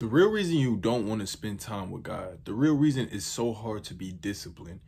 The real reason you don't want to spend time with God, the real reason it's so hard to be disciplined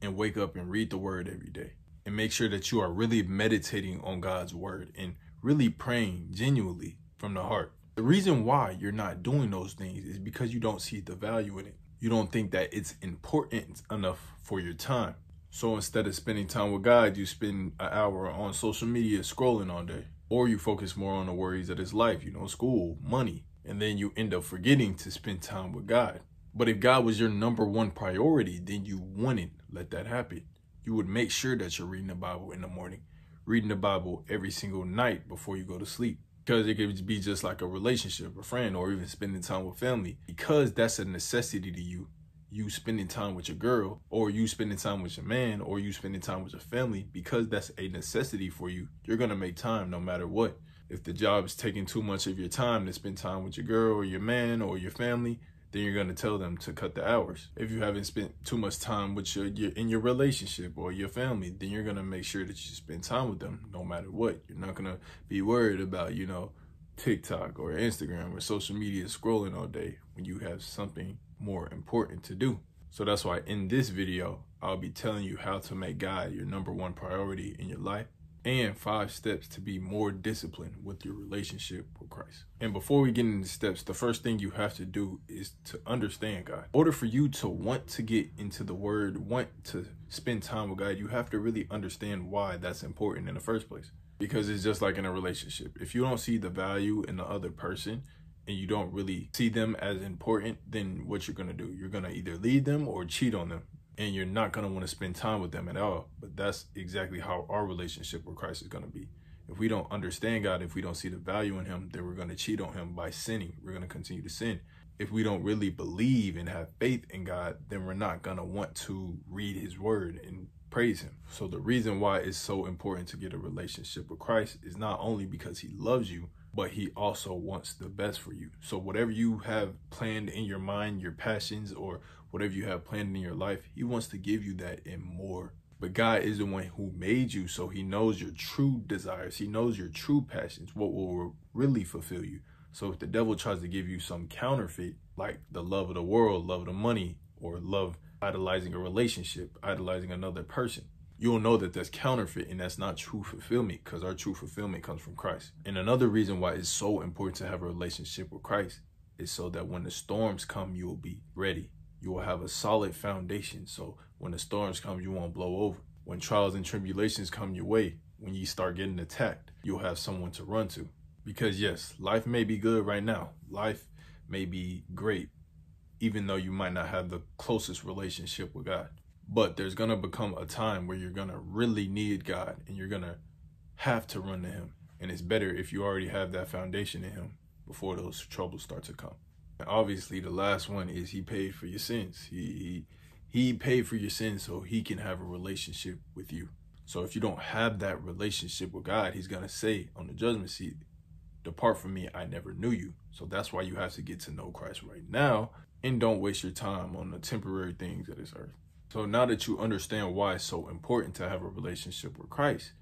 and wake up and read the word every day and make sure that you are really meditating on God's word and really praying genuinely from the heart. The reason why you're not doing those things is because you don't see the value in it. You don't think that it's important enough for your time. So instead of spending time with God, you spend an hour on social media scrolling all day. Or you focus more on the worries of this life, you know, school, money, and then you end up forgetting to spend time with God. But if God was your number one priority, then you wouldn't let that happen. You would make sure that you're reading the Bible in the morning, reading the Bible every single night before you go to sleep. Because it could be just like a relationship, a friend, or even spending time with family. Because that's a necessity to you, you spending time with your girl, or you spending time with your man, or you spending time with your family, because that's a necessity for you, you're going to make time no matter what if the job is taking too much of your time to spend time with your girl or your man or your family, then you're going to tell them to cut the hours. If you haven't spent too much time with your, your in your relationship or your family, then you're going to make sure that you spend time with them no matter what. You're not going to be worried about, you know, TikTok or Instagram or social media scrolling all day when you have something more important to do. So that's why in this video, I'll be telling you how to make God your number one priority in your life and five steps to be more disciplined with your relationship with Christ. And before we get into steps, the first thing you have to do is to understand God. In order for you to want to get into the word, want to spend time with God, you have to really understand why that's important in the first place. Because it's just like in a relationship. If you don't see the value in the other person, and you don't really see them as important, then what you're to do, you're to either lead them or cheat on them and you're not going to want to spend time with them at all. But that's exactly how our relationship with Christ is going to be. If we don't understand God, if we don't see the value in him, then we're going to cheat on him by sinning. We're going to continue to sin. If we don't really believe and have faith in God, then we're not going to want to read his word and praise him. So the reason why it's so important to get a relationship with Christ is not only because he loves you, but he also wants the best for you. So whatever you have planned in your mind, your passions, or whatever you have planned in your life, he wants to give you that and more. But God is the one who made you, so he knows your true desires. He knows your true passions, what will really fulfill you. So if the devil tries to give you some counterfeit, like the love of the world, love of the money, or love idolizing a relationship, idolizing another person, you'll know that that's counterfeit and that's not true fulfillment because our true fulfillment comes from Christ. And another reason why it's so important to have a relationship with Christ is so that when the storms come, you'll be ready. You will have a solid foundation. So when the storms come, you won't blow over. When trials and tribulations come your way, when you start getting attacked, you'll have someone to run to. Because yes, life may be good right now. Life may be great, even though you might not have the closest relationship with God. But there's going to become a time where you're going to really need God and you're going to have to run to him. And it's better if you already have that foundation in him before those troubles start to come. Obviously, the last one is he paid for your sins. He, he, he paid for your sins so he can have a relationship with you. So if you don't have that relationship with God, he's going to say on the judgment seat, depart from me, I never knew you. So that's why you have to get to know Christ right now and don't waste your time on the temporary things of this earth. So now that you understand why it's so important to have a relationship with Christ,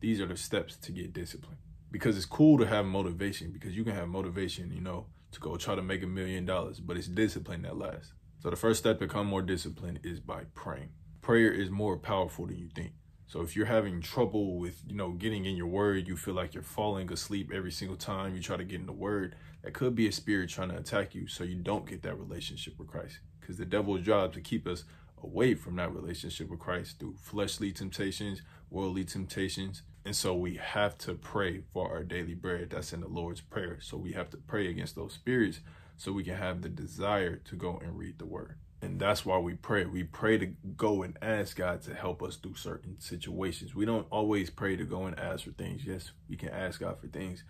these are the steps to get discipline. Because it's cool to have motivation because you can have motivation, you know, to go try to make a million dollars, but it's discipline that lasts. So the first step to become more disciplined is by praying. Prayer is more powerful than you think. So if you're having trouble with, you know, getting in your word, you feel like you're falling asleep every single time you try to get in the word, that could be a spirit trying to attack you so you don't get that relationship with Christ. Because the devil's job to keep us away from that relationship with Christ through fleshly temptations, worldly temptations. And so we have to pray for our daily bread. That's in the Lord's Prayer. So we have to pray against those spirits so we can have the desire to go and read the word. And that's why we pray. We pray to go and ask God to help us through certain situations. We don't always pray to go and ask for things. Yes, we can ask God for things,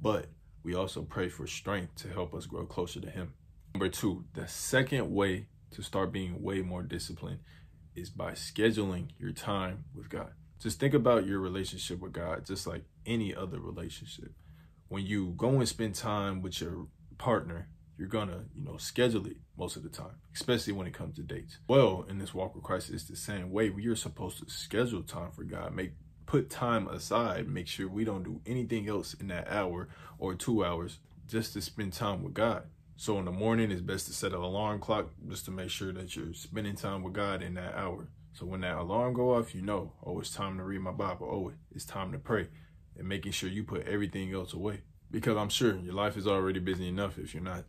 but we also pray for strength to help us grow closer to Him. Number two, the second way to start being way more disciplined is by scheduling your time with God. Just think about your relationship with God, just like any other relationship. When you go and spend time with your partner, you're gonna, you know, schedule it most of the time, especially when it comes to dates. Well, in this walk with Christ, it's the same way. We're supposed to schedule time for God, make put time aside, make sure we don't do anything else in that hour or two hours just to spend time with God So in the morning, it's best to set an alarm clock just to make sure that you're spending time with God in that hour. So when that alarm go off, you know, oh, it's time to read my Bible. Oh, it's time to pray. And making sure you put everything else away. Because I'm sure your life is already busy enough if you're not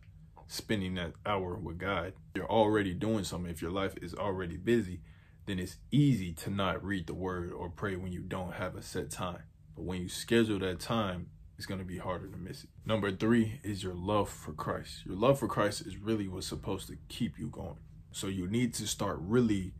spending that hour with God. You're already doing something. If your life is already busy, then it's easy to not read the word or pray when you don't have a set time. But when you schedule that time, it's going to be harder to miss it. Number three is your love for Christ. Your love for Christ is really what's supposed to keep you going. So you need to start really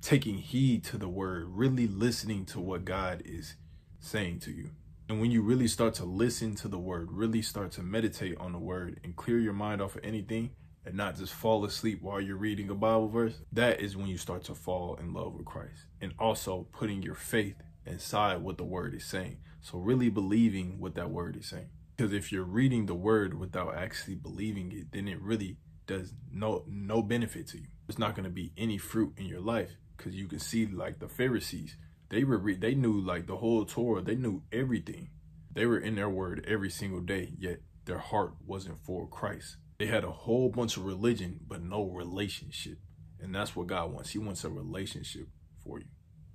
taking heed to the word, really listening to what God is saying to you. And when you really start to listen to the word, really start to meditate on the word and clear your mind off of anything and not just fall asleep while you're reading a Bible verse, that is when you start to fall in love with Christ. And also putting your faith inside what the word is saying. So really believing what that word is saying. Because if you're reading the word without actually believing it, then it really does no no benefit to you. It's not going to be any fruit in your life because you can see like the Pharisees, they were re- they knew like the whole Torah, they knew everything. They were in their word every single day, yet their heart wasn't for Christ. They had a whole bunch of religion, but no relationship. And that's what God wants. He wants a relationship for you.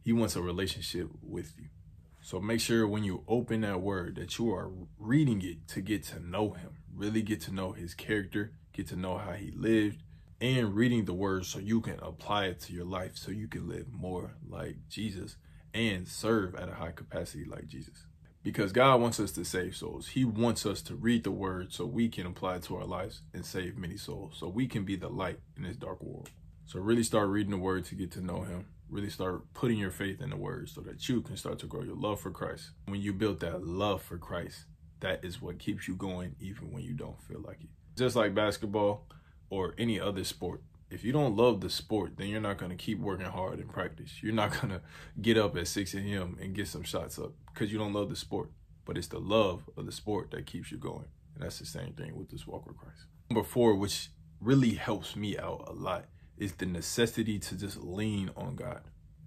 He wants a relationship with you. So make sure when you open that word that you are reading it to get to know him, really get to know his character, get to know how he lived, and reading the word so you can apply it to your life so you can live more like Jesus and serve at a high capacity like Jesus. Because God wants us to save souls. He wants us to read the word so we can apply it to our lives and save many souls. So we can be the light in this dark world. So really start reading the word to get to know him really start putting your faith in the word so that you can start to grow your love for Christ. When you build that love for Christ, that is what keeps you going even when you don't feel like it. Just like basketball or any other sport. If you don't love the sport, then you're not going to keep working hard in practice. You're not going to get up at 6 a.m. and get some shots up because you don't love the sport. But it's the love of the sport that keeps you going. And that's the same thing with this walk with Christ. Number four, which really helps me out a lot, is the necessity to just lean on God.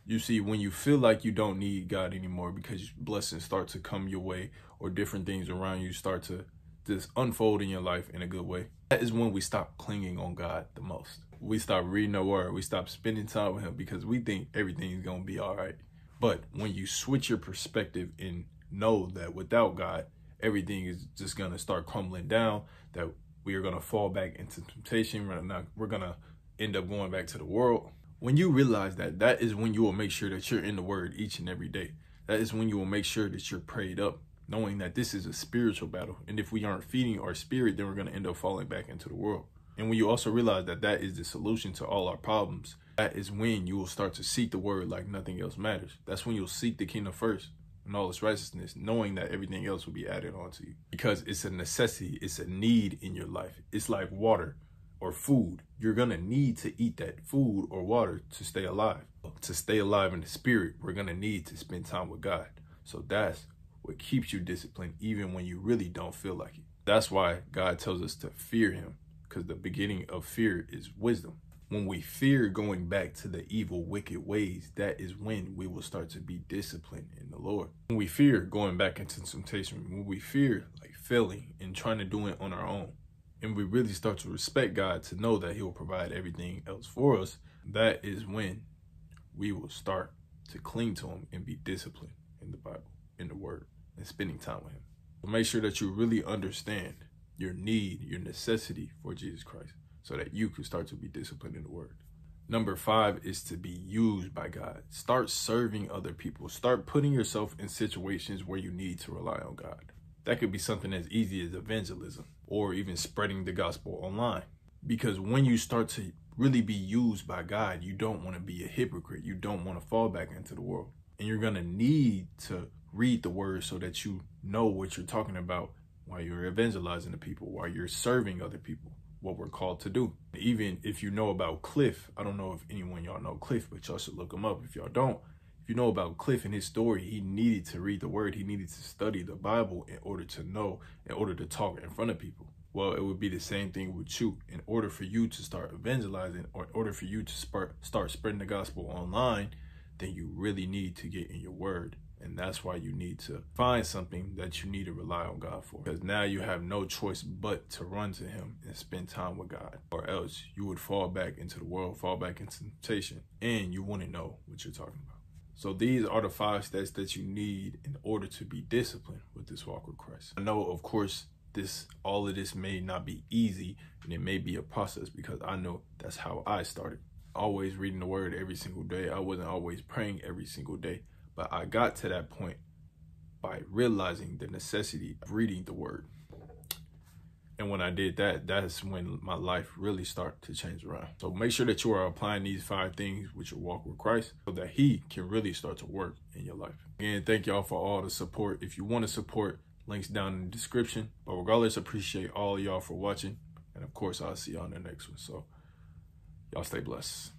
You see, when you feel like you don't need God anymore because blessings start to come your way or different things around you start to just unfold in your life in a good way, that is when we stop clinging on God the most. We stop reading the word, we stop spending time with Him because we think everything is going to be all right. But when you switch your perspective and know that without God, everything is just going to start crumbling down, that we are going to fall back into temptation, we're, not, we're going to end up going back to the world. When you realize that, that is when you will make sure that you're in the word each and every day. That is when you will make sure that you're prayed up, knowing that this is a spiritual battle. And if we aren't feeding our spirit, then we're going to end up falling back into the world. And when you also realize that that is the solution to all our problems, that is when you will start to seek the word like nothing else matters. That's when you'll seek the kingdom first and all its righteousness, knowing that everything else will be added on to you. Because it's a necessity, it's a need in your life. It's like water or food, you're going to need to eat that food or water to stay alive. To stay alive in the spirit, we're going to need to spend time with God. So that's what keeps you disciplined even when you really don't feel like it. That's why God tells us to fear him because the beginning of fear is wisdom. When we fear going back to the evil, wicked ways, that is when we will start to be disciplined in the Lord. When we fear going back into temptation, when we fear like failing and trying to do it on our own, and we really start to respect God to know that He'll provide everything else for us, that is when we will start to cling to Him and be disciplined in the Bible, in the Word, and spending time with Him. Make sure that you really understand your need, your necessity for Jesus Christ, so that you can start to be disciplined in the Word. Number five is to be used by God. Start serving other people. Start putting yourself in situations where you need to rely on God. That could be something as easy as evangelism or even spreading the gospel online. Because when you start to really be used by God, you don't want to be a hypocrite. You don't want to fall back into the world. And you're going to need to read the word so that you know what you're talking about while you're evangelizing the people, while you're serving other people, what we're called to do. Even if you know about Cliff, I don't know if anyone y'all know Cliff, but y'all should look him up if y'all don't if you know about Cliff and his story, he needed to read the word. He needed to study the Bible in order to know, in order to talk in front of people. Well, it would be the same thing with you. In order for you to start evangelizing, or in order for you to start start spreading the gospel online, then you really need to get in your word And that's why you need to find something that you need to rely on God for. Because now you have no choice but to run to Him and spend time with God. Or else you would fall back into the world, fall back into temptation, and you wouldn't know what you're talking about. So these are the five steps that you need in order to be disciplined with this walk with Christ. I know, of course, this all of this may not be easy and it may be a process because I know that's how I started. Always reading the word every single day. I wasn't always praying every single day, but I got to that point by realizing the necessity of reading the word. And when I did that, that's when my life really started to change around. So make sure that you are applying these five things with your walk with Christ so that he can really start to work in your life. Again, thank y'all for all the support. If you want to support, links down in the description. But regardless, appreciate all y'all for watching. And of course, I'll see y'all in the next one. So y'all stay blessed.